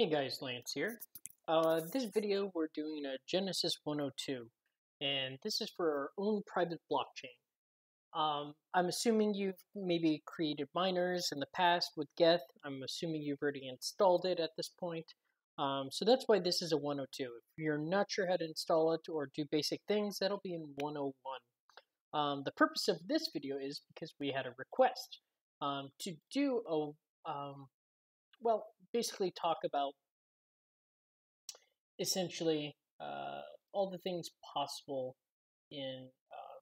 Hey guys, Lance here. Uh, this video we're doing a Genesis 102, and this is for our own private blockchain. Um, I'm assuming you've maybe created miners in the past with Geth. I'm assuming you've already installed it at this point. Um, so that's why this is a 102. If you're not sure how to install it or do basic things, that'll be in 101. Um, the purpose of this video is because we had a request um, to do a um, well, basically talk about essentially uh, all the things possible in um,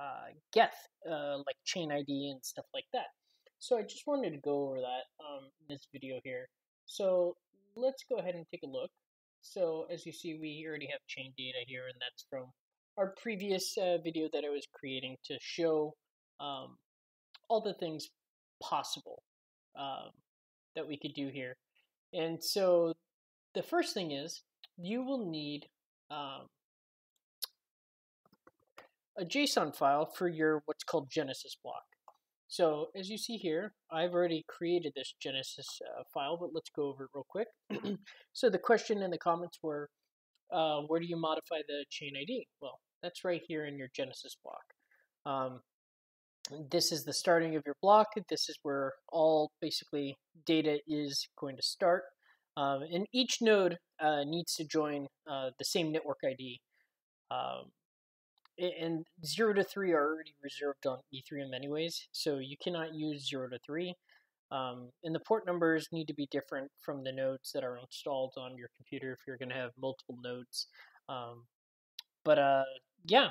uh, Geth, uh, like chain ID and stuff like that. So I just wanted to go over that um, in this video here. So let's go ahead and take a look. So as you see, we already have chain data here, and that's from our previous uh, video that I was creating to show um, all the things possible um, that we could do here. And so the first thing is you will need um, a JSON file for your what's called Genesis block. So as you see here, I've already created this Genesis uh, file, but let's go over it real quick. so the question in the comments were, uh, where do you modify the chain ID? Well, that's right here in your Genesis block. Um, this is the starting of your block. This is where all basically data is going to start. Um, and each node uh, needs to join uh, the same network ID. Um, and 0 to 3 are already reserved on Ethereum anyways, so you cannot use 0 to 3. Um, and the port numbers need to be different from the nodes that are installed on your computer if you're going to have multiple nodes. Um, but uh, yeah,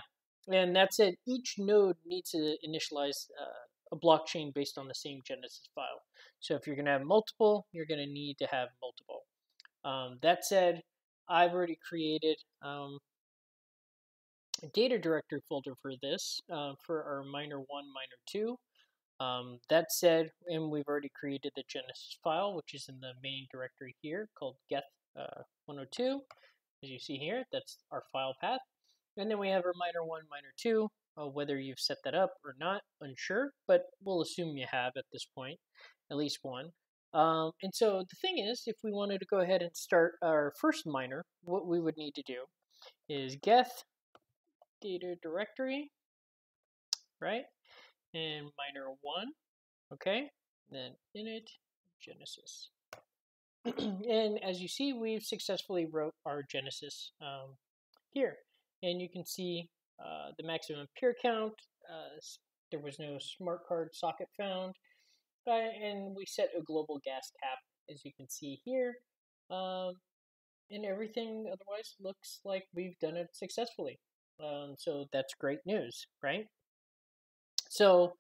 and that's it. Each node needs to initialize uh, a blockchain based on the same Genesis file. So if you're going to have multiple, you're going to need to have multiple. Um, that said, I've already created um, a data directory folder for this, uh, for our miner 1, miner 2. Um, that said, and we've already created the Genesis file, which is in the main directory here called geth uh, 102. As you see here, that's our file path. And then we have our miner 1, miner 2. Uh, whether you've set that up or not, unsure, but we'll assume you have at this point, at least one. Um, and so the thing is, if we wanted to go ahead and start our first miner, what we would need to do is geth data directory, right? And miner 1, okay? Then init genesis. and as you see, we've successfully wrote our genesis um, here and you can see uh, the maximum peer count. Uh, there was no smart card socket found, uh, and we set a global gas cap, as you can see here. Um, and everything otherwise looks like we've done it successfully. Um, so that's great news, right? So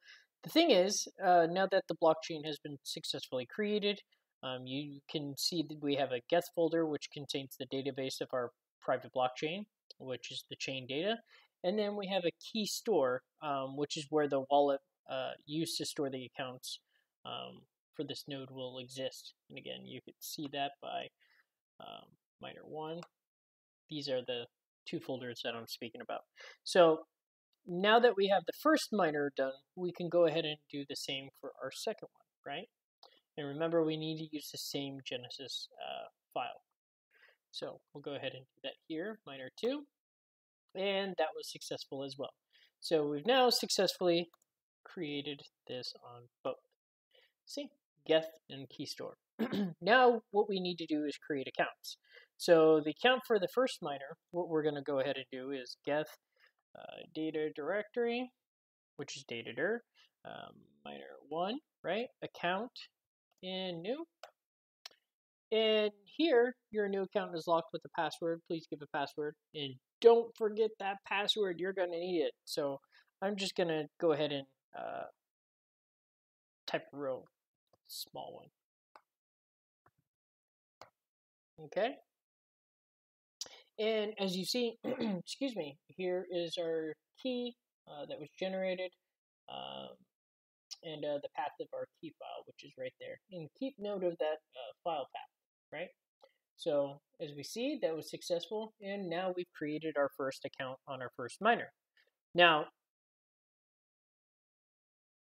the thing is, uh, now that the blockchain has been successfully created, um, you can see that we have a geth folder which contains the database of our private blockchain which is the chain data. And then we have a key store, um, which is where the wallet uh, used to store the accounts um, for this node will exist. And again, you could see that by um, miner 1. These are the two folders that I'm speaking about. So now that we have the first miner done, we can go ahead and do the same for our second one, right? And remember, we need to use the same Genesis uh, file. So we'll go ahead and do that here, miner 2, and that was successful as well. So we've now successfully created this on both. See, Geth and Keystore. now what we need to do is create accounts. So the account for the first miner, what we're going to go ahead and do is Geth uh, data directory, which is datadir, um, miner 1, right? Account and new. And here, your new account is locked with a password. Please give a password. And don't forget that password. You're going to need it. So I'm just going to go ahead and uh, type a real small one. Okay. And as you see, excuse me, here is our key uh, that was generated. Um, and uh, the path of our key file, which is right there. And keep note of that uh, file path right? So as we see, that was successful, and now we've created our first account on our first miner. Now,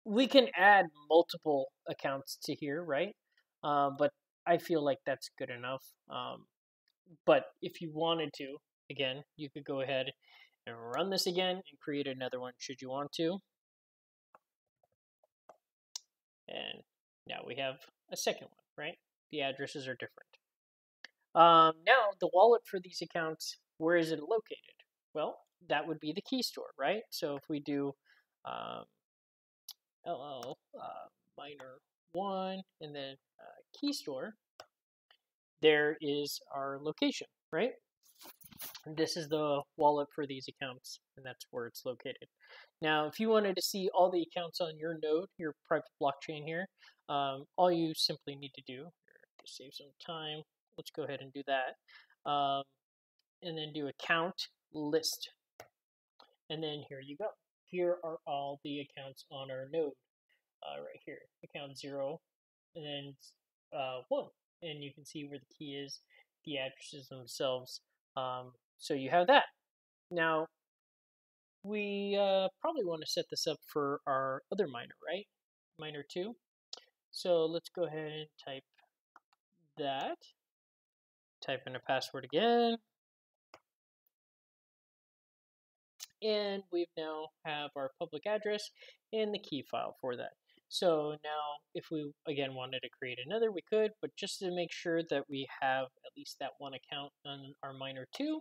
we can add multiple accounts to here, right? uh, but I feel like that's good enough. Um, but if you wanted to, again, you could go ahead and run this again and create another one should you want to. And now we have a second one, right? The addresses are different. Um, now, the wallet for these accounts, where is it located? Well, that would be the key store, right? So if we do um, LL uh, miner one and then uh, key store, there is our location, right? This is the wallet for these accounts, and that's where it's located. Now, if you wanted to see all the accounts on your node, your private blockchain here, um, all you simply need to do, to save some time, let's go ahead and do that. Um, and then do account list. And then here you go. Here are all the accounts on our node uh, right here. Account 0 and then uh, 1. And you can see where the key is, the addresses themselves. Um, so you have that. Now, we uh, probably want to set this up for our other miner, right? Miner 2. So let's go ahead and type that. Type in a password again. And we now have our public address and the key file for that. So now if we again wanted to create another, we could, but just to make sure that we have at least that one account on our miner 2,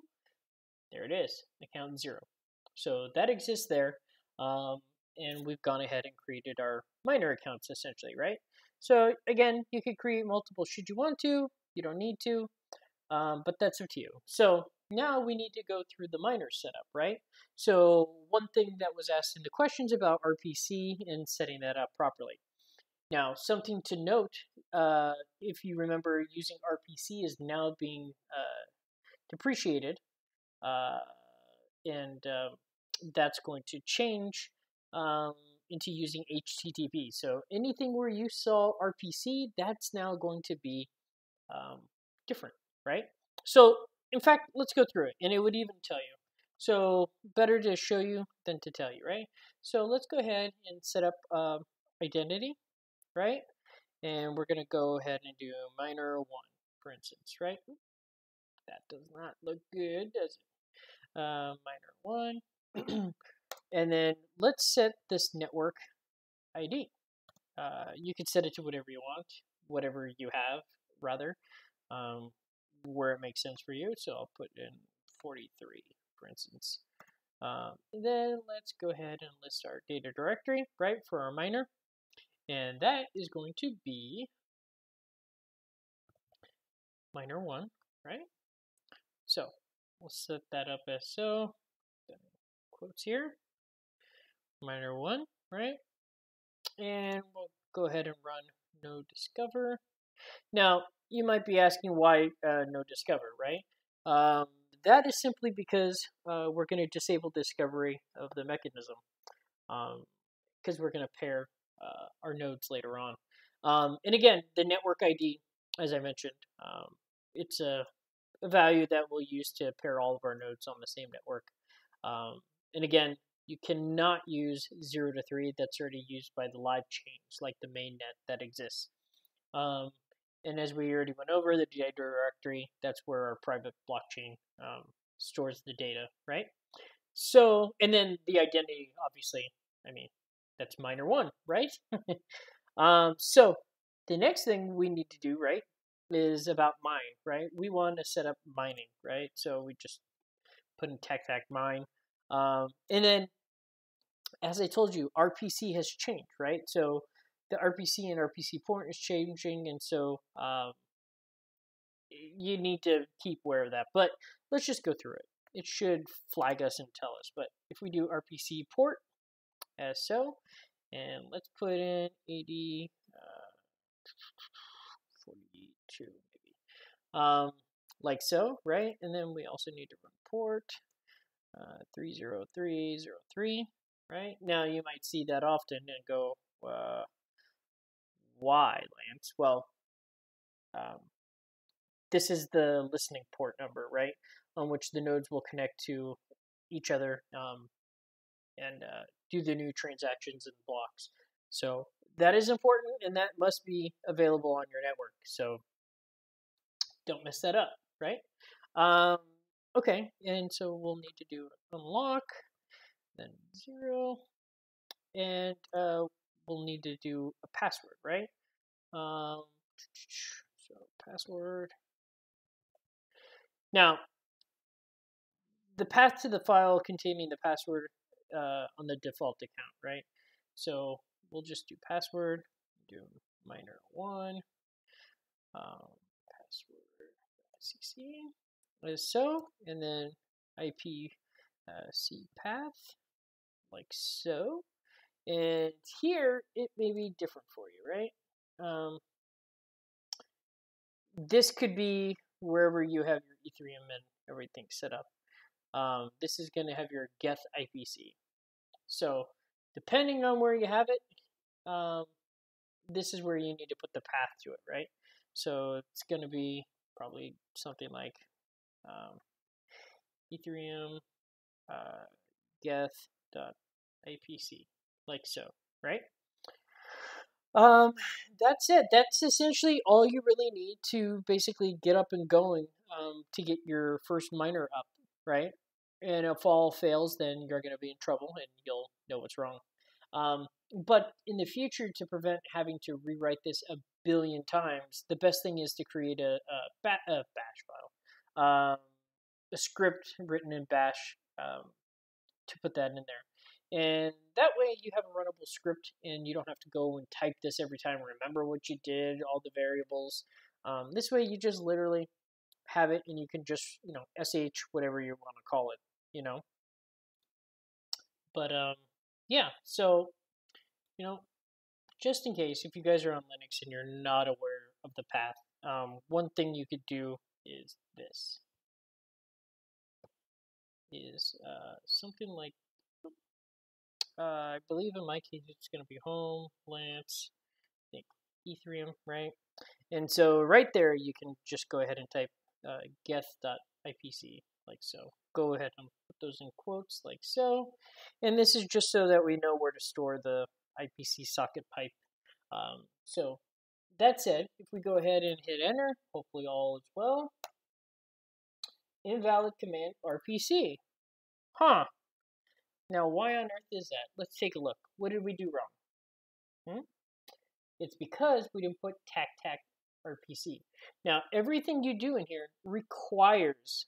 there it is, account 0. So that exists there, um, and we've gone ahead and created our miner accounts essentially, right? So again, you could create multiple should you want to, you don't need to, um, but that's up to you. So now we need to go through the miner setup, right? So one thing that was asked in the questions about RPC and setting that up properly. Now, something to note, uh, if you remember, using RPC is now being uh, depreciated, uh, and um, that's going to change um, into using HTTP. So anything where you saw RPC, that's now going to be um, different, right? So in fact, let's go through it, and it would even tell you. So better to show you than to tell you, right? So let's go ahead and set up um, identity, right? And we're going to go ahead and do miner 1, for instance, right? That does not look good, does it? Uh, miner 1. and then let's set this network ID. Uh, you can set it to whatever you want, whatever you have, rather. Um, where it makes sense for you. So I'll put in 43, for instance. Um, then let's go ahead and list our data directory, right, for our miner. And that is going to be miner 1, right? So we'll set that up as so, quotes here, miner 1, right? And we'll go ahead and run no discover. Now, you might be asking why uh, no discover, right? Um, that is simply because uh, we're going to disable discovery of the mechanism because um, we're going to pair uh, our nodes later on. Um, and again, the network ID, as I mentioned, um, it's a, a, value that we'll use to pair all of our nodes on the same network. Um, and again, you cannot use 0 to 3 that's already used by the live chains like the mainnet that exists. Um, and as we already went over, the data directory, that's where our private blockchain um, stores the data, right? So, and then the identity, obviously, I mean, that's miner one, right? um, so the next thing we need to do, right, is about mine, right? We want to set up mining, right? So we just put in tech tac mine. Um, and then, as I told you, RPC has changed, right? So the RPC and RPC port is changing, and so um, you need to keep aware of that. But let's just go through it. It should flag us and tell us. But if we do RPC port as so, and let's put in 80, uh, 42 maybe, um, like so, right? And then we also need to run port uh, 30303, right? Now you might see that often and go, uh, why, Lance? Well, um, this is the listening port number, right, on which the nodes will connect to each other um, and uh, do the new transactions and blocks. So that is important and that must be available on your network. So don't mess that up, right? Um, okay, and so we'll need to do unlock, then zero, and uh, we'll need to do a password, right? Um, so password. Now, the path to the file containing the password uh, on the default account, right? So we'll just do password, do miner one, um, password cc as so, and then IP uh, C path like so. And here it may be different for you, right? Um, this could be wherever you have your Ethereum and everything set up. Um, this is going to have your Geth IPC. So depending on where you have it, um, this is where you need to put the path to it, right? So it's going to be probably something like um, Ethereum uh, Geth.ipc, like so, right? Um, that's it. That's essentially all you really need to basically get up and going um, to get your first miner up, right? And if all fails, then you're going to be in trouble and you'll know what's wrong. Um, but in the future, to prevent having to rewrite this a billion times, the best thing is to create a, a, ba- a bash file, um, a script written in bash um, to put that in there. And that way you have a runnable script and you don't have to go and type this every time, remember what you did, all the variables. Um, this way you just literally have it and you can just, you know, sh whatever you want to call it, you know. But um, yeah, so, you know, just in case, if you guys are on Linux and you're not aware of the path, um, one thing you could do is this. Is uh, something like uh, I believe in my case it's going to be home, Lance, I think Ethereum, right? And so right there you can just go ahead and type uh, geth.ipc like so. Go ahead and put those in quotes like so. And this is just so that we know where to store the IPC socket pipe. Um, so that said, if we go ahead and hit enter, hopefully all is well. Invalid command RPC. Huh, now, why on earth is that? Let's take a look. What did we do wrong? Hmm? It's because we didn't put tac tac RPC. Now, everything you do in here requires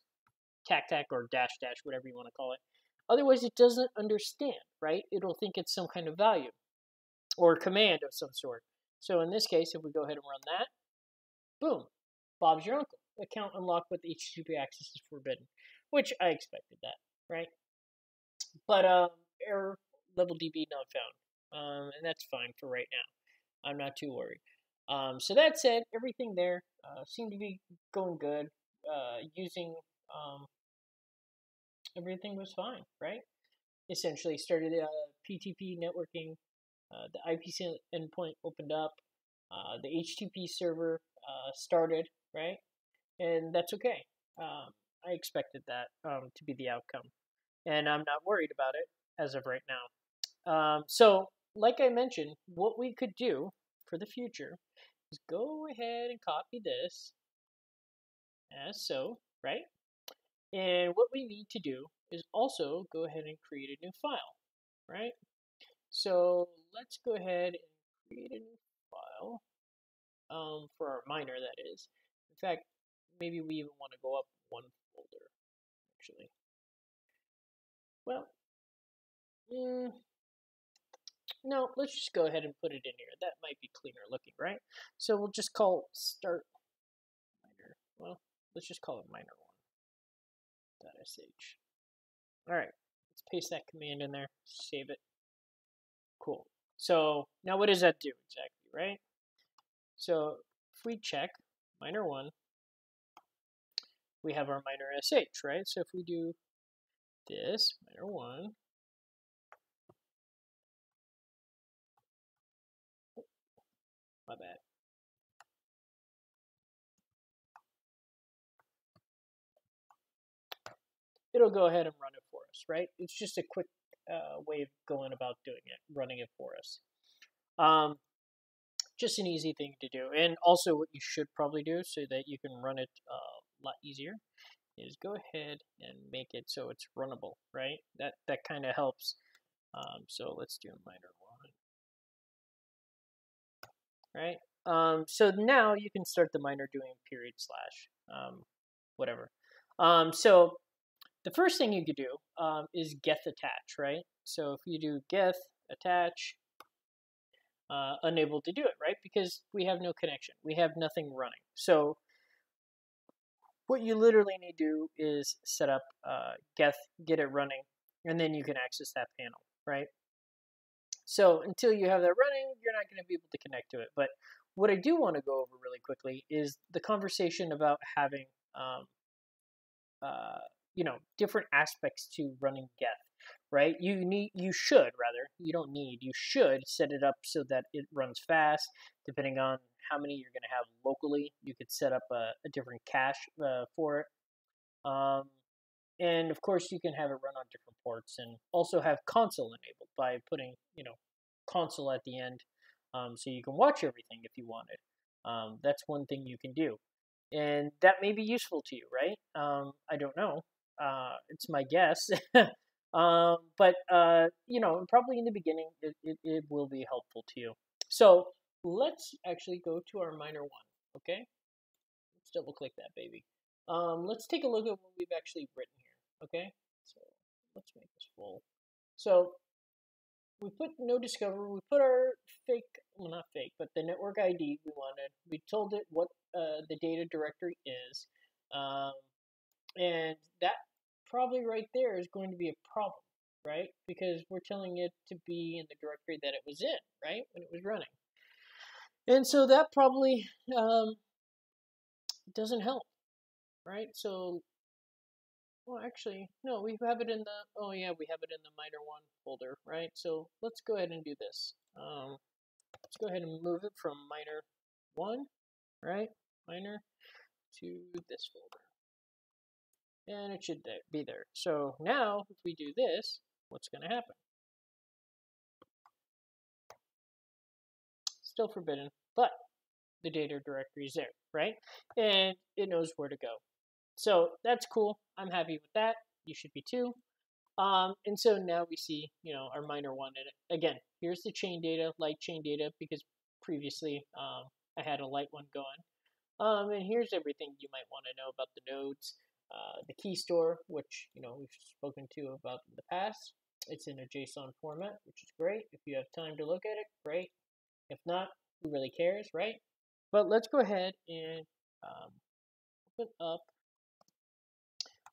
tac tac or dash dash, whatever you want to call it. Otherwise, it doesn't understand, right? It'll think it's some kind of value or command of some sort. So in this case, if we go ahead and run that, boom, Bob's your uncle. Account unlocked with HTTP access is forbidden, which I expected that, right? But um, error level DB not found, um, and that's fine for right now. I'm not too worried. Um, so that said, everything there uh, seemed to be going good. Uh, using um, everything was fine, right? Essentially, started uh, P2P networking. Uh, the IPC endpoint opened up. Uh, the HTTP server uh, started, right? And that's okay. Um, I expected that um, to be the outcome and I'm not worried about it as of right now. Um, so, like I mentioned, what we could do for the future is go ahead and copy this as so, right? And what we need to do is also go ahead and create a new file, right? So let's go ahead and create a new file um, for our miner, that is. In fact, maybe we even want to go up one folder, actually. Well, mm, no, let's just go ahead and put it in here. That might be cleaner looking, right? So we'll just call start miner. Well, let's just call it miner one. .sh. All right, let's paste that command in there. Save it. Cool. So now what does that do exactly, right? So if we check miner one, we have our miner sh, right? So if we do this, miner 1. my bad. It'll go ahead and run it for us, right? It's just a quick uh, way of going about doing it, running it for us. Um, just an easy thing to do. And also, what you should probably do so that you can run it uh, a lot easier is go ahead and make it so it's runnable, right? That that kind of helps. Um, so let's do a miner one, right? Um, so now you can start the miner doing period slash um, whatever. Um, so the first thing you could do um, is geth attach, right? So if you do geth attach, uh, unable to do it, right? Because we have no connection. We have nothing running. So what you literally need to do is set up uh, geth, get it running, and then you can access that panel, right? So until you have that running, you're not going to be able to connect to it. But what I do want to go over really quickly is the conversation about having, um, uh, you know, different aspects to running geth right? You need, you should rather, you don't need, you should set it up so that it runs fast. Depending on how many you're going to have locally, you could set up a, a different cache uh, for it. Um, and of course, you can have it run on different ports, and also have console enabled by putting, you know, console at the end, um, so you can watch everything if you wanted. Um, that's one thing you can do, and that may be useful to you, right? Um, I don't know. Uh, it's my guess. Um, but uh, you know, probably in the beginning, it, it, it, will be helpful to you. So let's actually go to our miner one. Okay, let's double click that baby. Um, let's take a look at what we've actually written here. Okay, so let's make this full. So we put no discover. We put our fake, well not fake, but the network ID we wanted. We told it what uh, the data directory is, um, and that probably right there is going to be a problem, right? Because we're telling it to be in the directory that it was in, right, when it was running. And so that probably um, doesn't help, right? So, well, actually, no, we have it in the, oh yeah, we have it in the miner one folder, right? So let's go ahead and do this. Um, let's go ahead and move it from miner one, right, miner, to this folder and it should be there. So now, if we do this, what's going to happen? Still forbidden, but the data directory is there, right? And it knows where to go. So that's cool. I'm happy with that. You should be too. Um, and so now we see, you know, our miner one. And again, here's the chain data, light chain data, because previously um, I had a light one going. Um, and here's everything you might want to know about the nodes. Uh, the key store, which you know we've spoken to about in the past. It's in a JSON format, which is great. If you have time to look at it, great. If not, who really cares, right? But let's go ahead and um, open up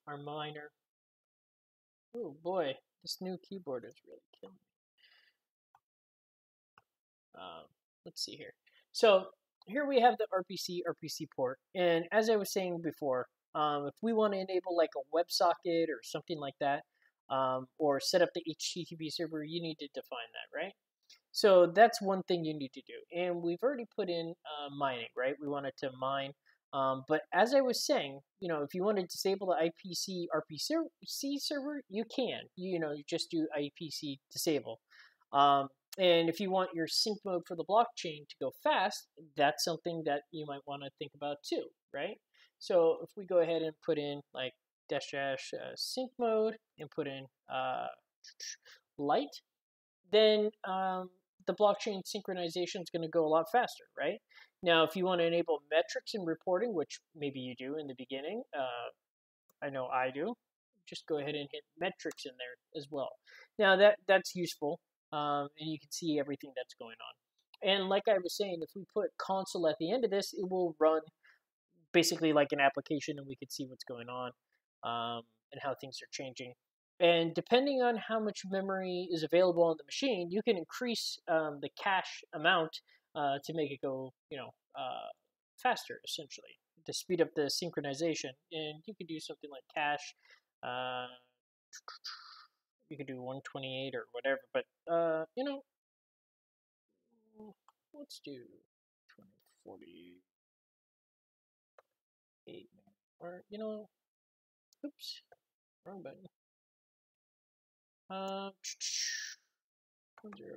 our miner. Oh boy, this new keyboard is really killing me. Um, let's see here. So here we have the RPC RPC port, and as I was saying before, um, if we want to enable like a WebSocket or something like that, um, or set up the HTTP server, you need to define that, right? So that's one thing you need to do. And we've already put in uh, mining, right? We wanted to mine. Um, but as I was saying, you know, if you want to disable the IPC RPC server, you can. You know, you just do IPC disable. Um, and if you want your sync mode for the blockchain to go fast, that's something that you might want to think about too, right? So if we go ahead and put in like dash dash uh, sync mode and put in uh, light, then um, the blockchain synchronization is going to go a lot faster, right? Now, if you want to enable metrics and reporting, which maybe you do in the beginning, uh, I know I do, just go ahead and hit metrics in there as well. Now that that's useful, um, and you can see everything that's going on. And like I was saying, if we put console at the end of this, it will run basically like an application and we could see what's going on um, and how things are changing. And depending on how much memory is available on the machine, you can increase um, the cache amount uh, to make it go, you know, uh, faster, essentially, to speed up the synchronization. And you could do something like cache. Uh, you could do 128 or whatever, but uh, you know, let's do 2040 eight, or you know, oops, wrong button. Uh, 0,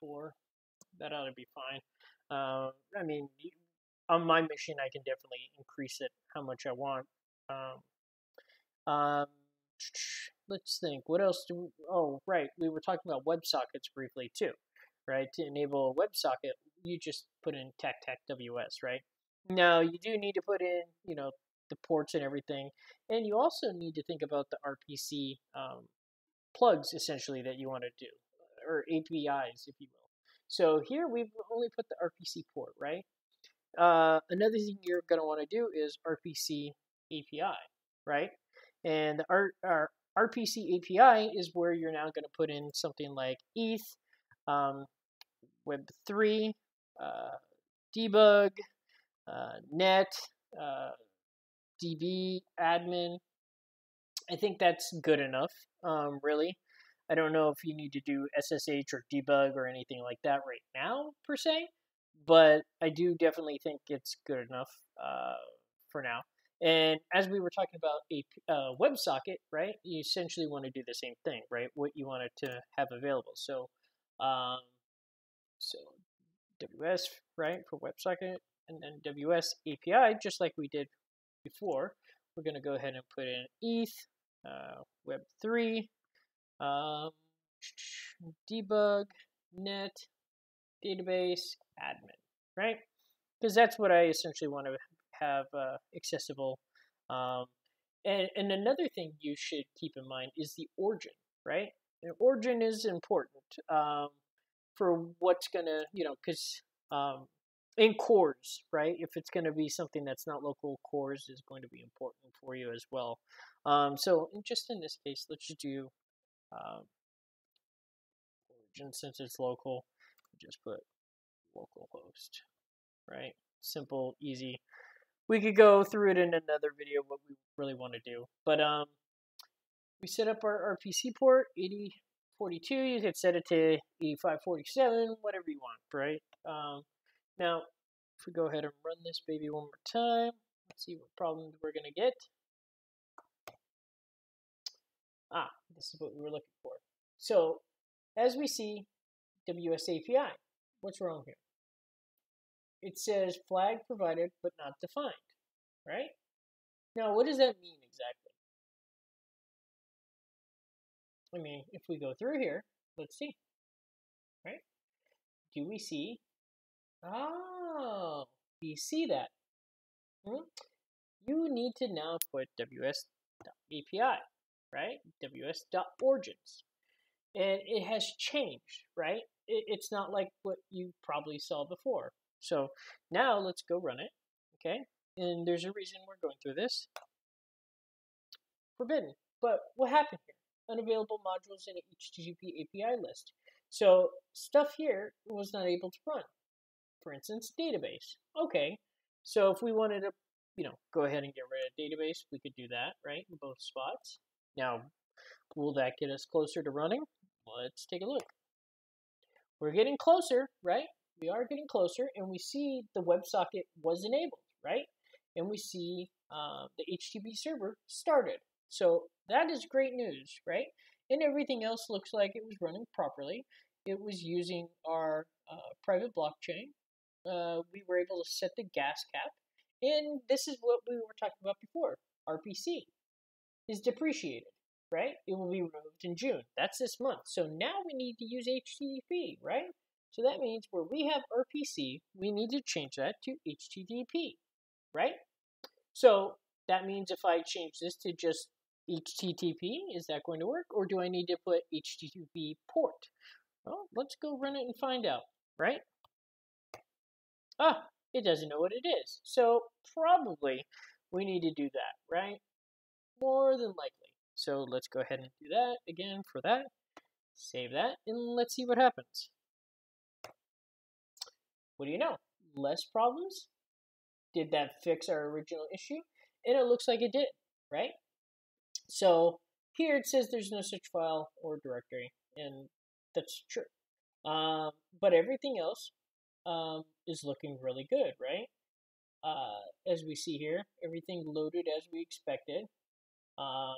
24, that ought to be fine. Uh, I mean, on my mission, I can definitely increase it how much I want. Um, um, let's think. What else do? We, oh, right. We were talking about WebSockets briefly too, right? To enable a WebSocket, you just put in TAC-TAC-WS, right? Now you do need to put in, you know, the ports and everything, and you also need to think about the RPC um, plugs essentially that you want to do, or APIs, if you will. So here we've only put the RPC port, right? Uh, another thing you're going to want to do is RPC API, right? And the R- RPC API is where you're now going to put in something like ETH, um, Web3, uh, debug, net, uh, DB, admin. I think that's good enough, um, really. I don't know if you need to do SSH or debug or anything like that right now, per se, but I do definitely think it's good enough uh, for now. And as we were talking about a uh, WebSocket, right, you essentially want to do the same thing, right? What you want it to have available. So, um, so WS, right, for WebSocket, and then WS API, just like we did before. We're going to go ahead and put in ETH, uh, Web3, um, debug, net, database, admin, right? Because that's what I essentially want to have uh, accessible. Um, and, and another thing you should keep in mind is the origin, right? And origin is important um, for what's going to, you know, because um, in CORS, right? If it's going to be something that's not local, CORS is going to be important for you as well. Um, so just in this case, let's just do um, origin since it's local. Just put localhost, right? Simple, easy. We could go through it in another video what we really want to do, but um, we set up our RPC port 8042. You could set it to 8547, whatever you want, right? Um, now, if we go ahead and run this baby one more time, let's see what problems we're going to get. Ah, this is what we were looking for. So, as we see, WS API, what's wrong here? It says flag provided but not defined, right? Now, what does that mean exactly? I mean, if we go through here, let's see, right? Do we see Oh, you see that? Hmm? You need to now put ws.api, right? ws.origins. And it has changed, right? It, it's not like what you probably saw before. So now let's go run it, okay? And there's a reason we're going through this. Forbidden. But what happened here? Unavailable modules in HTTP API list. So stuff here was not able to run for instance, database. Okay, so if we wanted to, you know, go ahead and get rid of database, we could do that, right, in both spots. Now, will that get us closer to running? Let's take a look. We're getting closer, right? We are getting closer, and we see the WebSocket was enabled, right? And we see uh, the HTTP server started. So that is great news, right? And everything else looks like it was running properly. It was using our uh, private blockchain, uh, we were able to set the gas cap. And this is what we were talking about before. RPC is depreciated, right? It will be removed in June. That's this month. So now we need to use HTTP, right? So that means where we have RPC, we need to change that to HTTP, right? So that means if I change this to just HTTP, is that going to work? Or do I need to put HTTP port? Well, let's go run it and find out, right? Ah, it doesn't know what it is. So probably we need to do that, right? More than likely. So let's go ahead and do that again for that. Save that, and let's see what happens. What do you know? Less problems? Did that fix our original issue? And it looks like it did, right? So here it says there's no such file or directory, and that's true. Um, but everything else um, is looking really good, right? Uh, as we see here, everything loaded as we expected. Um,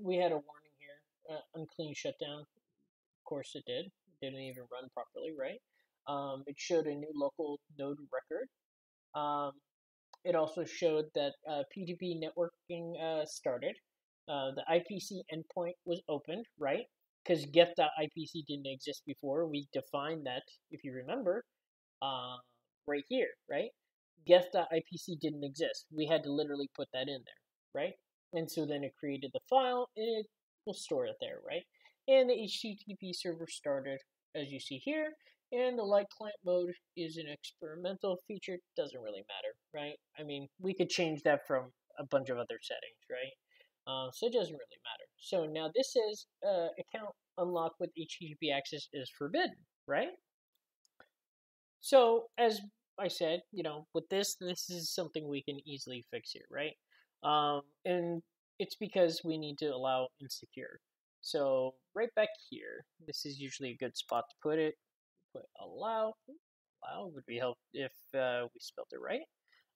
we had a warning here, uh, unclean shutdown. Of course it did. It didn't even run properly, right? Um, it showed a new local node record. Um, it also showed that uh, P2P networking uh, started. Uh, the IPC endpoint was opened, right? Because geth.ipc didn't exist before. We defined that, if you remember, uh, right here, right? Geth.ipc didn't exist. We had to literally put that in there, right? And so then it created the file and it will store it there, right? And the HTTP server started, as you see here, and the light client mode is an experimental feature. Doesn't really matter, right? I mean, we could change that from a bunch of other settings, right? Uh, so it doesn't really matter. So now this says uh, account unlock with HTTP access is forbidden, right? So as I said, you know, with this, this is something we can easily fix here, right? Um, and it's because we need to allow insecure. So right back here, this is usually a good spot to put it put allow. Allow would be help if uh, we spelled it right.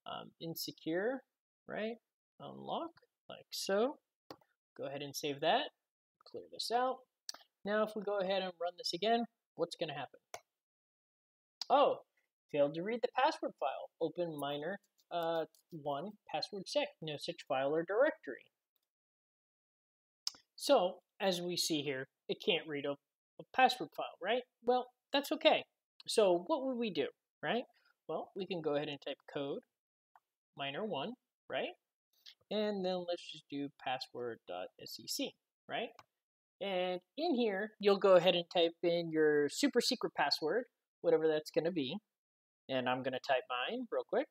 Um, insecure, right? Unlock, like so. Go ahead and save that. Clear this out. Now, if we go ahead and run this again, what's going to happen? Oh, failed to read the password file. Open miner uh, 1 password sec. No such file or directory. So, as we see here, it can't read a, a password file, right? Well, that's okay. So what would we do, right? Well, we can go ahead and type code miner one, right? And then let's just do password.sec, right? And in here, you'll go ahead and type in your super secret password, whatever that's going to be. And I'm going to type mine real quick.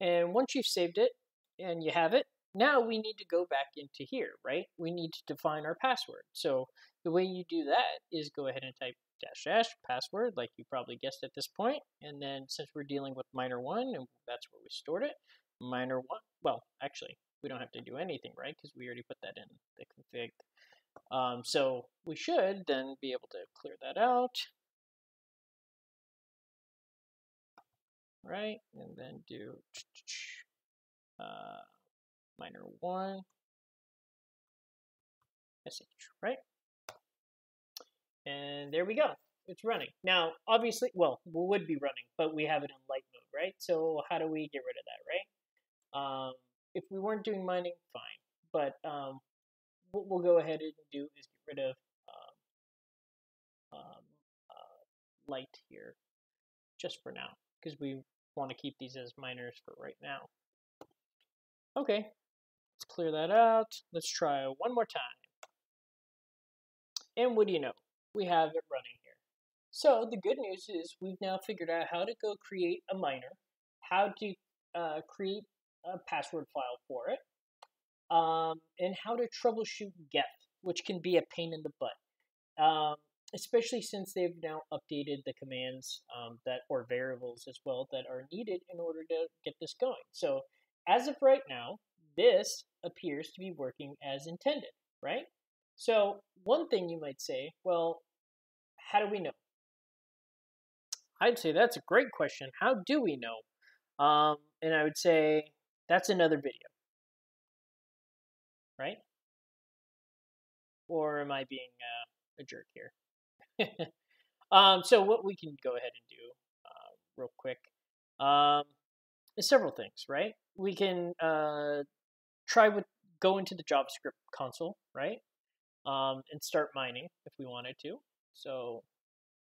And once you've saved it and you have it, now we need to go back into here, right? We need to define our password. So the way you do that is go ahead and type dash dash password, like you probably guessed at this point. And then since we're dealing with miner one, and that's where we stored it, miner one, well, actually, we don't have to do anything, right? Because we already put that in the config. Um, so we should then be able to clear that out. Right, and then do uh, miner one sh, right? And there we go. It's running. Now, obviously, well, we would be running, but we have it in light mode, right? So how do we get rid of that, right? Um, if we weren't doing mining, fine. But um, what we'll go ahead and do is get rid of um, um, uh, light here just for now because we want to keep these as miners for right now. Okay, let's clear that out. Let's try one more time. And what do you know? we have it running here. So the good news is we've now figured out how to go create a miner, how to uh, create a password file for it, um, and how to troubleshoot geth, which can be a pain in the butt. Um, especially since they've now updated the commands um, that or variables as well that are needed in order to get this going. So as of right now, this appears to be working as intended, right? So, one thing you might say, well, how do we know? I'd say that's a great question. How do we know? Um, and I would say that's another video. Right? Or am I being uh, a jerk here? um, so, what we can go ahead and do uh, real quick um, is several things, right? We can uh, try with go into the JavaScript console, right? um, and start mining if we wanted to. So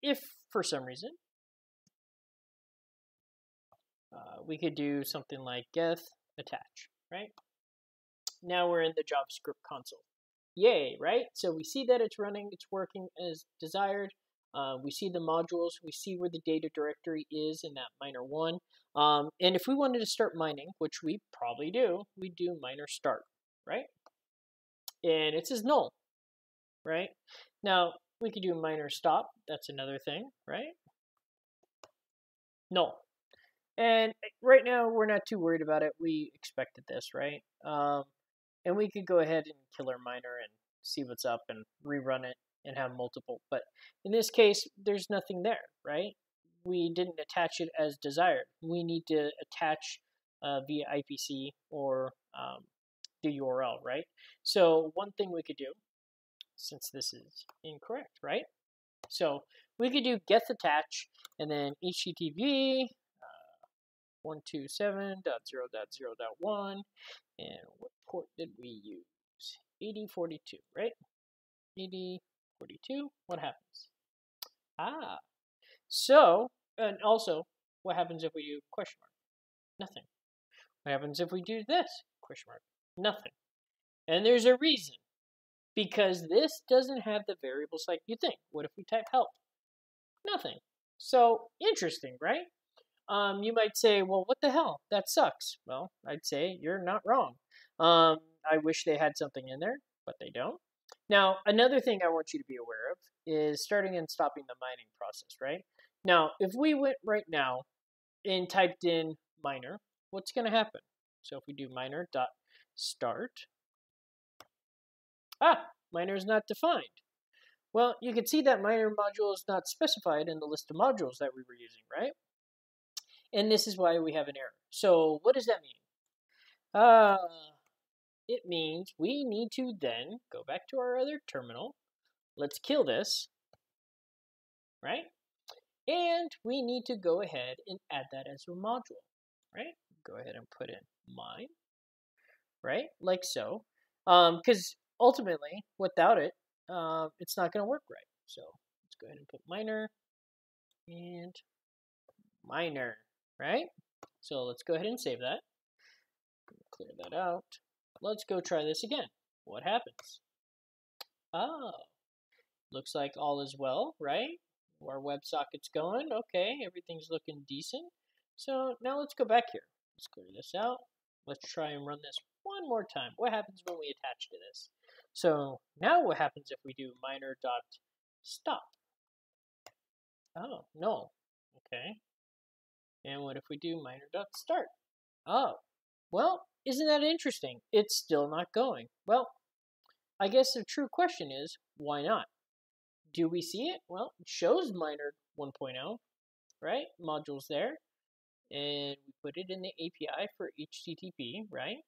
if for some reason uh, we could do something like geth attach, right? Now we're in the JavaScript console. Yay, right? So we see that it's running, it's working as desired. Uh, we see the modules, we see where the data directory is in that miner one. Um, and if we wanted to start mining, which we probably do, we do miner start, right? And it says null right? Now, we could do miner stop. That's another thing, right? Null. And eh, right now, we're not too worried about it. We expected this, right? Um, and we could go ahead and kill our miner and see what's up and rerun it and have multiple. But in this case, there's nothing there, right? We didn't attach it as desired. We need to attach uh, via IPC or um, the URL, right? So one thing we could do since this is incorrect, right? So we could do geth attach and then HTTP 127.0.0.1 and what port did we use? 8042, right? 8042, what happens? Ah, so, and also, what happens if we do question mark? Nothing. What happens if we do this? Question mark. Nothing. And there's a reason. Because this doesn't have the variables like you think. What if we type help? Nothing. So, interesting, right? Um, you might say, well, what the hell? That sucks. Well, I'd say you're not wrong. Um, I wish they had something in there, but they don't. Now, another thing I want you to be aware of is starting and stopping the mining process, right? Now, if we went right now and typed in miner, what's going to happen? So if we do miner dot start, ah, miner is not defined. Well, you can see that miner module is not specified in the list of modules that we were using, right? And this is why we have an error. So what does that mean? Uh, it means we need to then go back to our other terminal. Let's kill this, right? And we need to go ahead and add that as a module, right? Go ahead and put in mine, right? Like so. Because um, ultimately, without it, uh, it's not going to work right. So let's go ahead and put miner and miner, right? So let's go ahead and save that. Clear that out. Let's go try this again. What happens? Oh, looks like all is well, right? Our WebSocket's going. Okay, everything's looking decent. So now let's go back here. Let's clear this out. Let's try and run this one more time. What happens when we attach to this? So now what happens if we do miner dot stop? Oh, no. Okay. And what if we do miner dot start? Oh, well, isn't that interesting? It's still not going. Well, I guess the true question is, why not? Do we see it? Well, it shows miner 1.0, right? Modules there. And we put it in the API for HTTP, right?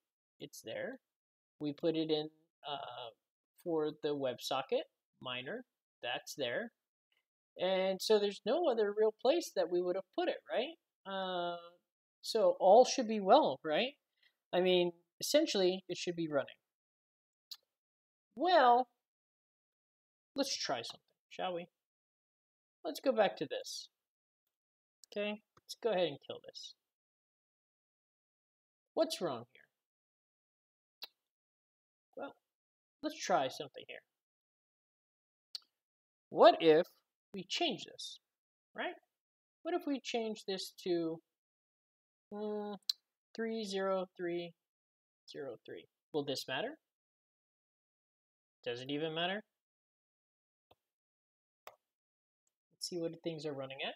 It's there. We put it in uh, for the WebSocket miner. That's there. And so there's no other real place that we would have put it, right? Uh, so all should be well, right? I mean, essentially, it should be running. Well, let's try something, shall we? Let's go back to this. Okay, let's go ahead and kill this. What's wrong here? Well, let's try something here. What if we change this, right? What if we change this to mm, 30303. Will this matter? Does it even matter? Let's see what things are running at.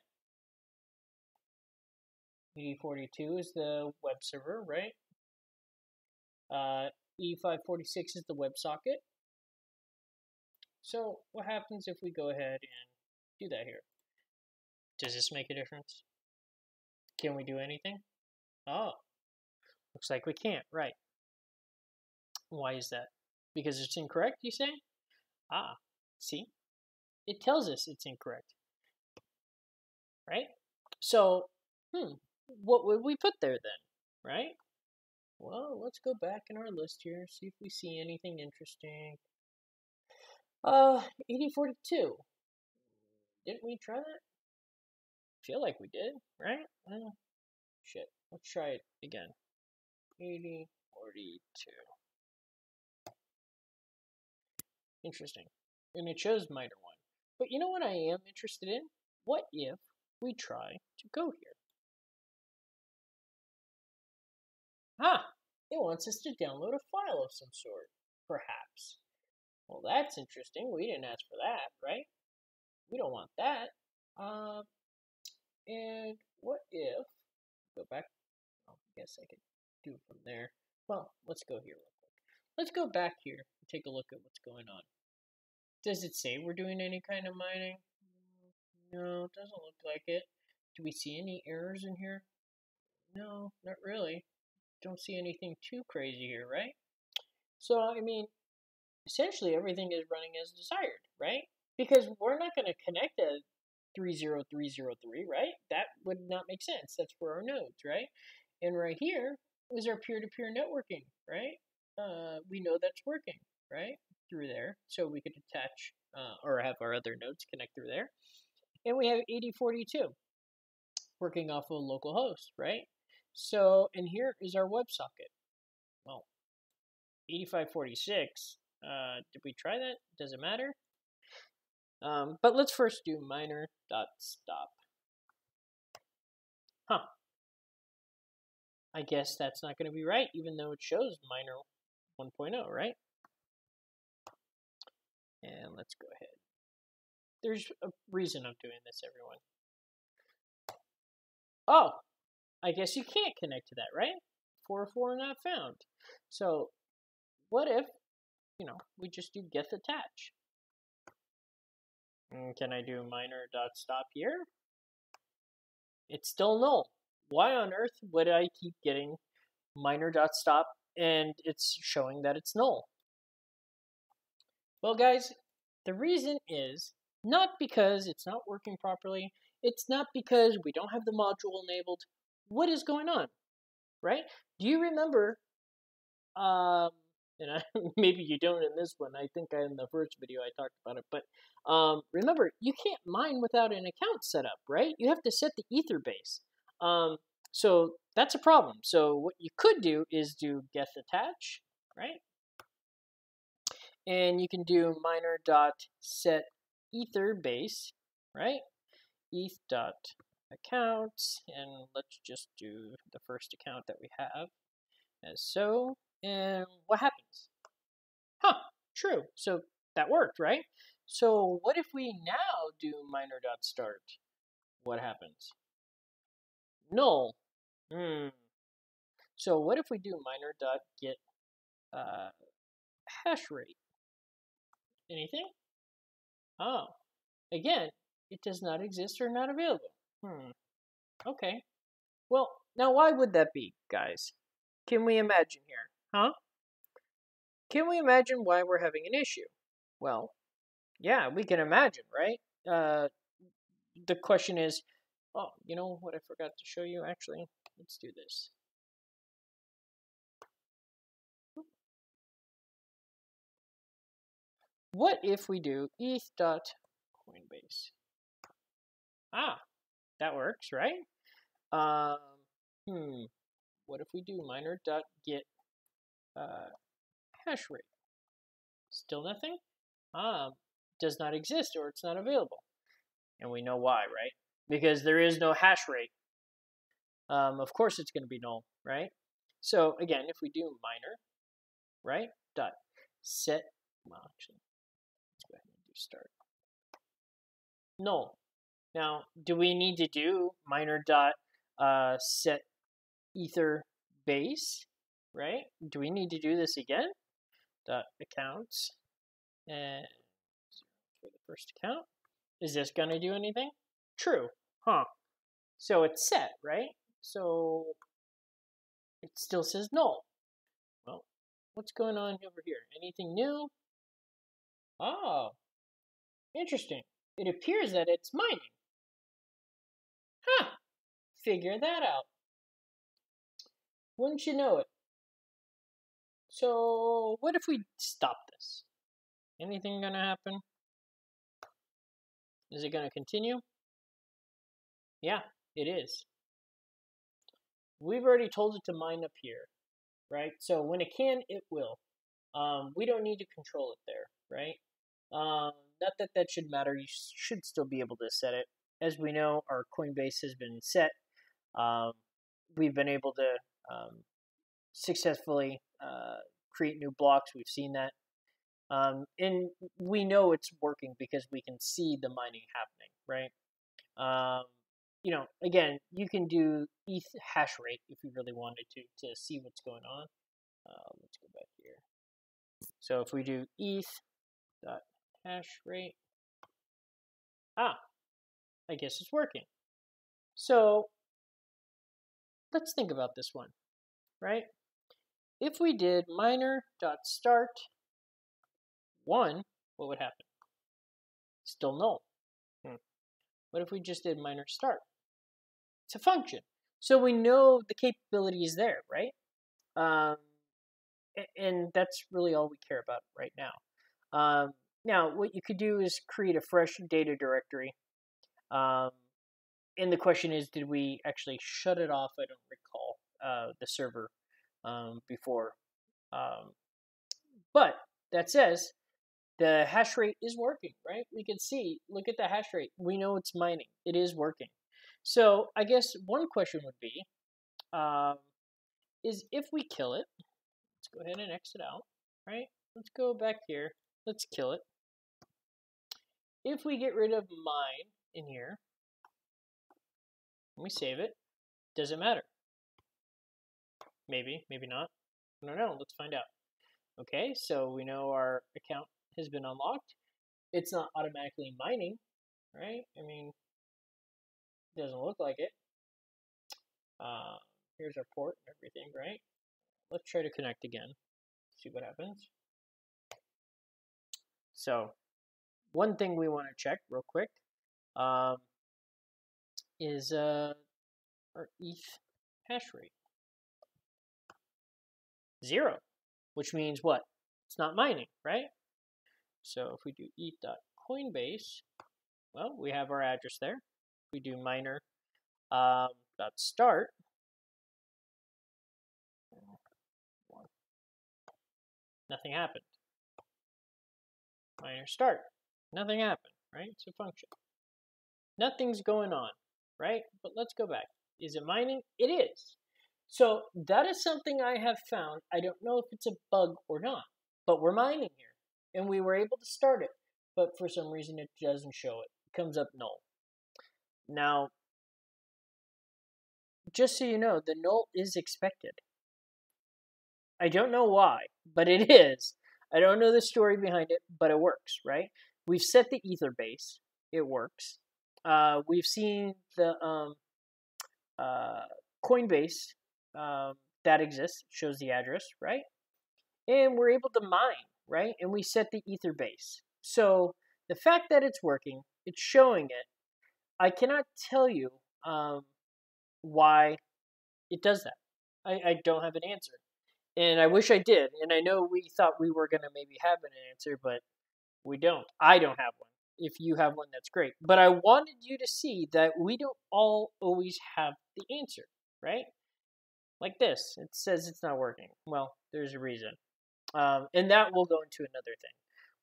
E42 is the web server, right? Uh, E546 is the WebSocket. So what happens if we go ahead and do that here? Does this make a difference? Can we do anything? Oh, Looks like we can't, right. Why is that? Because it's incorrect, you say? Ah, see? It tells us it's incorrect. Right? So, hmm, what would we put there then? Right? Well, let's go back in our list here, see if we see anything interesting. Uh, 8042. Didn't we try that? Feel like we did, right? Well, shit. Let's try it again. 80, 42. Interesting. And it shows miner 1. But you know what I am interested in? What if we try to go here? Ah, it wants us to download a file of some sort, perhaps. Well, that's interesting. We didn't ask for that, right? We don't want that. Um, and what if, go back, oh, I guess I could do from there. Well, let's go here real quick. Let's go back here and take a look at what's going on. Does it say we're doing any kind of mining? No, it doesn't look like it. Do we see any errors in here? No, not really. Don't see anything too crazy here, right? So, I mean, essentially everything is running as desired, right? Because we're not going to connect a 30303, right? That would not make sense. That's for our nodes, right? And right here is our peer-to-peer networking, right? Uh, we know that's working, right? Through there. So we could attach uh, or have our other nodes connect through there. And we have 8042 working off of local host, right? So, and here is our WebSocket. Well, 8546, uh, did we try that? Does it matter? Um, but let's first do miner dot stop. Huh. I guess that's not going to be right, even though it shows miner 1.0, right? And let's go ahead. There's a reason I'm doing this, everyone. Oh, I guess you can't connect to that, right? 404 not found. So, what if, you know, we just do geth attach? Mm, can I do miner dot stop here? It's still null. Why on earth would I keep getting miner dot stop and it's showing that it's null? Well, guys, the reason is not because it's not working properly. It's not because we don't have the module enabled. What is going on? Right? Do you remember um, and I, maybe you don't in this one. I think in the first video I talked about it. But um, remember, you can't mine without an account set up, right? You have to set the ether base. Um, so that's a problem. So what you could do is do geth attach, right? And you can do miner dot set ether base, right? eth dot accounts, and let's just do the first account that we have as so. And what happens? Huh, true. So that worked, right? So what if we now do miner.start? What happens? Null. Hmm. So what if we do miner.get uh, hash rate? Anything? Oh, again, it does not exist or not available. Hmm. Okay. Well, now why would that be, guys? Can we imagine here? Huh? Can we imagine why we're having an issue? Well, yeah, we can imagine, right? Uh, the question is, oh, you know what I forgot to show you? Actually, let's do this. What if we do eth.coinbase? Ah, that works, right? Um, hmm, what if we do miner.get uh, hash rate. Still nothing? Um, does not exist or it's not available. And we know why, right? Because there is no hash rate. Um, of course it's going to be null, right? So again, if we do miner, right, dot set, well, actually, let's go ahead and do start. Null. Now, do we need to do miner dot uh, set ether base? Right? Do we need to do this again? Dot accounts and for the first account. Is this going to do anything? True. Huh. So it's set, right? So it still says null. Well, what's going on over here? Anything new? Oh, interesting. It appears that it's mining. Huh. Figure that out. Wouldn't you know it? So, what if we stop this? Anything gonna happen? Is it gonna continue? Yeah, it is. We've already told it to mine up here, right? So when it can, it will. Um, we don't need to control it there, right? Um, not that that should matter. You should still be able to set it. As we know, our Coinbase has been set. Um, we've been able to um, successfully uh, create new blocks. We've seen that. Um, and we know it's working because we can see the mining happening, right? Um, you know, again, you can do ETH hash rate if you really wanted to to see what's going on. Uh, let's go back here. So if we do ETH dot hash rate, ah, I guess it's working. So let's think about this one, right? If we did miner.start 1, what would happen? Still null. Hmm. What if we just did miner start? It's a function. So we know the capability is there, right? Um, and that's really all we care about right now. Um, now, what you could do is create a fresh data directory. Um, and the question is, did we actually shut it off? I don't recall uh, the server um, before. Um, but that says the hash rate is working, right? We can see, look at the hash rate. We know it's mining. It is working. So I guess one question would be, um, is if we kill it, let's go ahead and exit out, right? Let's go back here. Let's kill it. If we get rid of mine in here, we save it, does it matter? Maybe, maybe not. I don't know. Let's find out. Okay, so we know our account has been unlocked. It's not automatically mining, right? I mean, it doesn't look like it. Uh, here's our port and everything, right? Let's try to connect again. See what happens. So, one thing we want to check real quick um, is uh, our ETH hash rate. Zero, which means what? It's not mining, right? So if we do eth.coinbase, well, we have our address there. We do miner um, dot start. Nothing happened. Miner start. Nothing happened, right? It's a function. Nothing's going on, right? But let's go back. Is it mining? It is. So that is something I have found. I don't know if it's a bug or not, but we're mining here and we were able to start it, but for some reason it doesn't show it. It comes up null. Now, just so you know, the null is expected. I don't know why, but it is. I don't know the story behind it, but it works, right? We've set the ether base. It works. Uh, we've seen the um, uh, Coinbase um, that exists, shows the address, right? And we're able to mine right? And we set the ether base. So the fact that it's working, it's showing it. I cannot tell you um, why it does that. I, I don't have an answer. And I wish I did. And I know we thought we were going to maybe have an answer, but we don't. I don't have one. If you have one, that's great. But I wanted you to see that we don't all always have the answer, right? Like this. It says it's not working. Well, there's a reason. Um, and that will go into another thing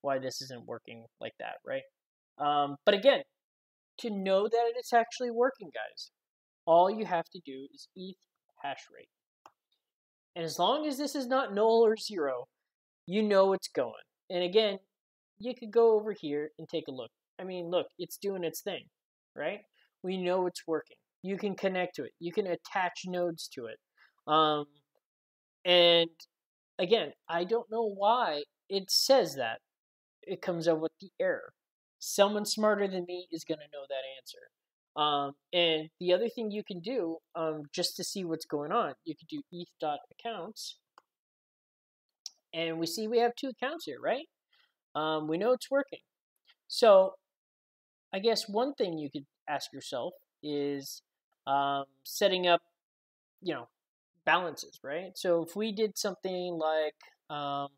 why this isn't working like that, right? Um, but again, to know that it's actually working, guys, all you have to do is ETH hash rate. And as long as this is not null or zero, you know it's going. And again, you could go over here and take a look. I mean, look, it's doing its thing, right? We know it's working. You can connect to it. You can attach nodes to it. Um, and again, I don't know why it says that. It comes up with the error. Someone smarter than me is going to know that answer. Um, and the other thing you can do, um, just to see what's going on, you could do eth.accounts. And we see we have two accounts here, right? Um, we know it's working. So I guess one thing you could ask yourself is um, setting up, you know, balances, right? So if we did something like um,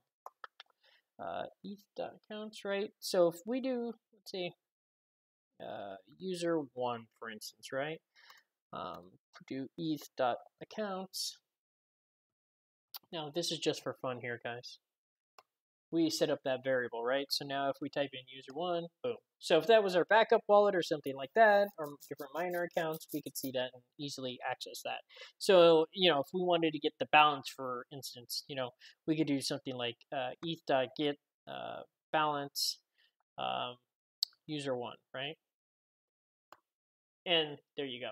uh, ETH.accounts, right? So if we do, let's see, uh, user one, for instance, right? Um, do ETH.accounts. Now, this is just for fun here, guys we set up that variable, right? So now if we type in user one, boom. So if that was our backup wallet or something like that, or different miner accounts, we could see that and easily access that. So, you know, if we wanted to get the balance, for instance, you know, we could do something like uh, eth.get uh, balance um, user one, right? And there you go.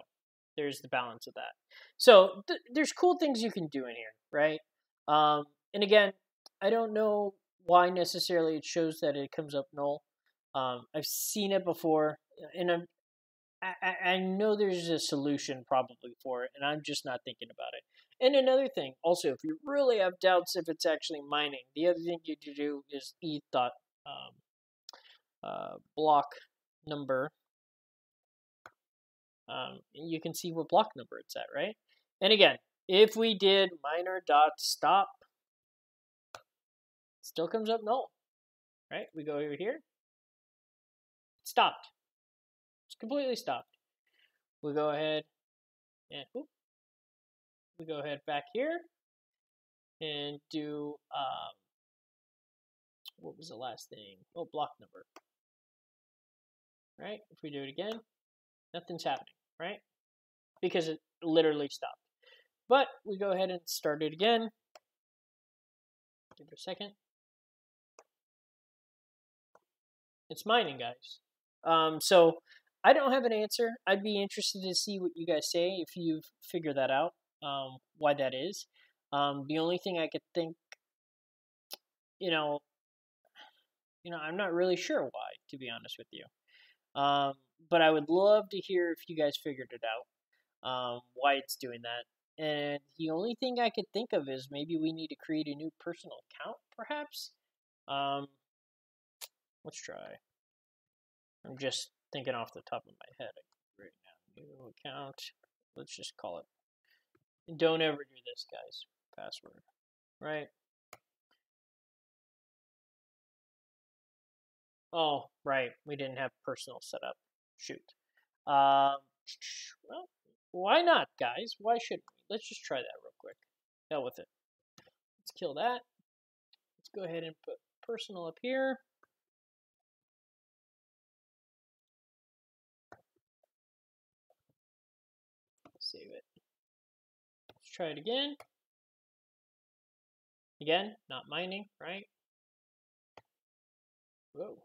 There's the balance of that. So th there's cool things you can do in here, right? Um, and again, I don't know why necessarily it shows that it comes up null. Um, I've seen it before, and I'm, I, I know there's a solution probably for it, and I'm just not thinking about it. And another thing, also, if you really have doubts if it's actually mining, the other thing you do is eth dot um, uh, block number Um, you can see what block number it's at, right? And again, if we did miner dot stop, still comes up null, right? We go over here, stopped. It's completely stopped. We go ahead and whoop, we go ahead back here and do um, what was the last thing? Oh, block number. Right? If we do it again, nothing's happening, right? Because it literally stopped. But we go ahead and start it again. Give it a second. It's mining, guys. Um, so I don't have an answer. I'd be interested to see what you guys say if you've figured that out, um, why that is. Um, the only thing I could think, you know, you know, I'm not really sure why, to be honest with you. Um, but I would love to hear if you guys figured it out, um, why it's doing that. And the only thing I could think of is maybe we need to create a new personal account, perhaps. Um, let's try. I'm just thinking off the top of my head right now. New account. Let's just call it. Don't ever do this, guys. Password. Right? Oh, right. We didn't have personal setup. Shoot. Um, well, why not, guys? Why shouldn't we? Let's just try that real quick. Hell with it. Let's kill that. Let's go ahead and put personal up here. Try it again. Again, not mining, right? Whoa.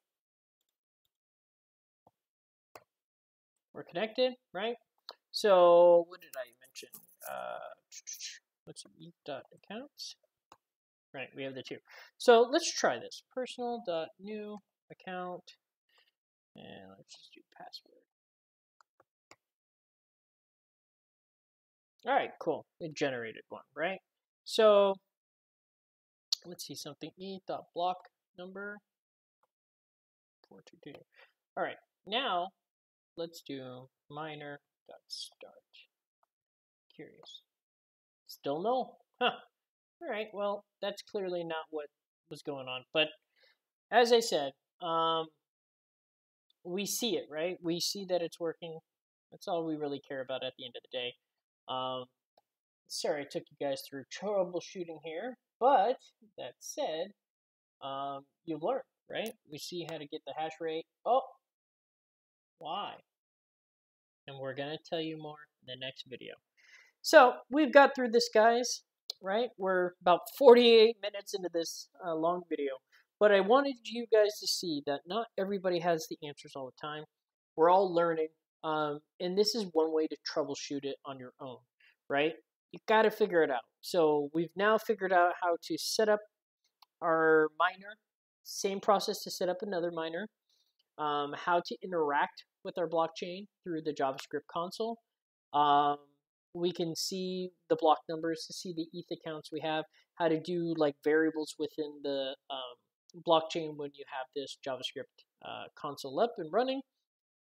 We're connected, right? So what did I mention? Uh, what's it, dot accounts? Right, we have the two. So let's try this. Personal dot new account, and let's just do password. All right, cool. It generated one, right? So let's see something. E dot block number four two two. All right, now let's do miner dot start. Curious. Still no? Huh. Alright, well, that's clearly not what was going on. But as I said, um, we see it, right? We see that it's working. That's all we really care about at the end of the day. Um, sorry I took you guys through troubleshooting here, but that said, um, you've learned, right? We see how to get the hash rate. Oh, why? And we're going to tell you more in the next video. So we've got through this, guys, right? We're about 48 minutes into this uh, long video. But I wanted you guys to see that not everybody has the answers all the time. We're all learning. Um, and this is one way to troubleshoot it on your own, right? You've got to figure it out. So we've now figured out how to set up our miner. Same process to set up another miner um, how to interact with our blockchain through the JavaScript console. Um, we can see the block numbers to see the ETH accounts we have, how to do like variables within the um, blockchain when you have this JavaScript uh, console up and running,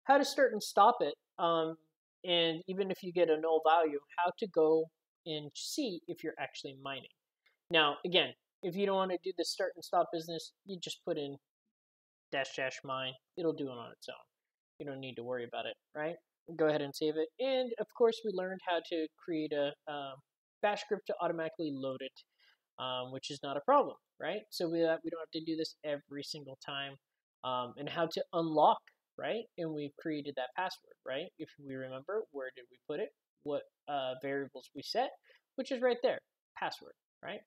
how to start and stop it, um, and even if you get a null value, how to go and see if you're actually mining. Now, again, if you don't want to do the start and stop business, you just put in dash dash mine. It'll do it on its own. You don't need to worry about it, right? Go ahead and save it. And of course, we learned how to create a um, bash script to automatically load it, um, which is not a problem, right? So we, uh, we don't have to do this every single time. Um, and how to unlock, right? And we've created that password, right? If we remember, where did we put it? What uh, variables we set, which is right there, password, right?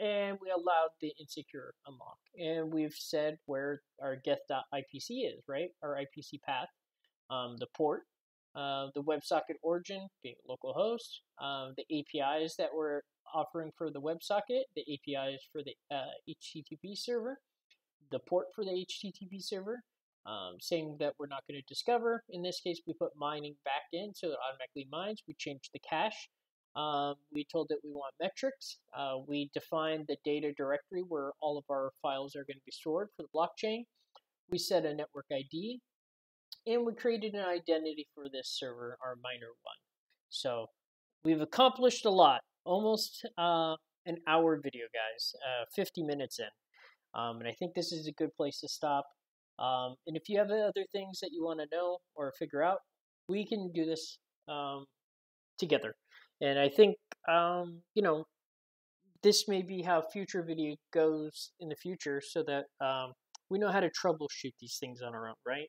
and we allowed the insecure unlock. And we've said where our geth.ipc is, right? Our IPC path, um, the port, uh, the WebSocket origin being localhost, um, the APIs that we're offering for the WebSocket, the APIs for the uh, HTTP server, the port for the HTTP server, um, saying that we're not going to discover. In this case, we put mining back in so it automatically mines. We changed the cache um, we told it we want metrics. Uh, we defined the data directory where all of our files are going to be stored for the blockchain. We set a network ID. and we created an identity for this server, our miner one. So we've accomplished a lot. Almost uh, an hour video, guys, uh, 50 minutes in. Um, and I think this is a good place to stop. Um, and if you have other things that you want to know or figure out, we can do this um, together. And I think, um, you know, this may be how future video goes in the future so that um, we know how to troubleshoot these things on our own, right?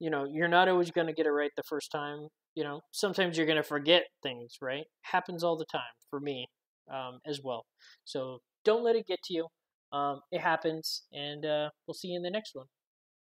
You know, you're not always going to get it right the first time. You know, sometimes you're going to forget things, right? Happens all the time for me um, as well. So don't let it get to you. Um, it happens, and uh, we'll see you in the next one.